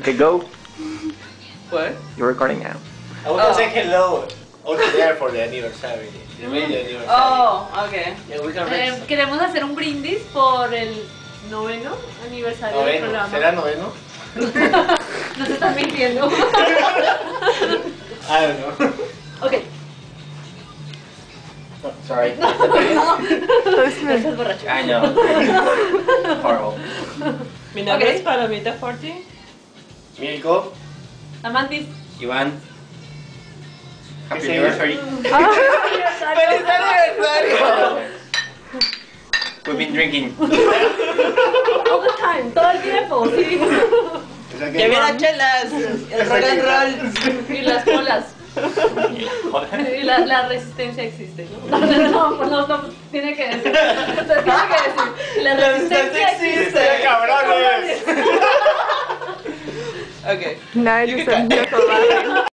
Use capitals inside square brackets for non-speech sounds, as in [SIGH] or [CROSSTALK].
Okay, go. What? You're recording now. I want Oh. to say hello over there for the anniversary. The media anniversary. Oh, okay. Yeah, we can Eh, queremos hacer un brindis por el noveno aniversario del Noveno. programa. ¿Será noveno? [LAUGHS] No se están mintiendo. [LAUGHS] I don't know. ok. Sorry. [LAUGHS] Estás borracho. I know. Horrible. Mi nombre Ok. es Palomita Forti. Mirko. Amantis. Iván. Happy anniversary. [LAUGHS] ¡Feliz aniversario! We've been drinking. All the time, todo el tiempo, sí. Is that ¡Que vienen chelas! ¡El rock and roll! Y las colas. Y la, la resistencia existe, ¿no? [LAUGHS] No, no, no, no, no, tiene que decir. O sea, tiene que decir. La resistencia Okay. No, you just said [LAUGHS]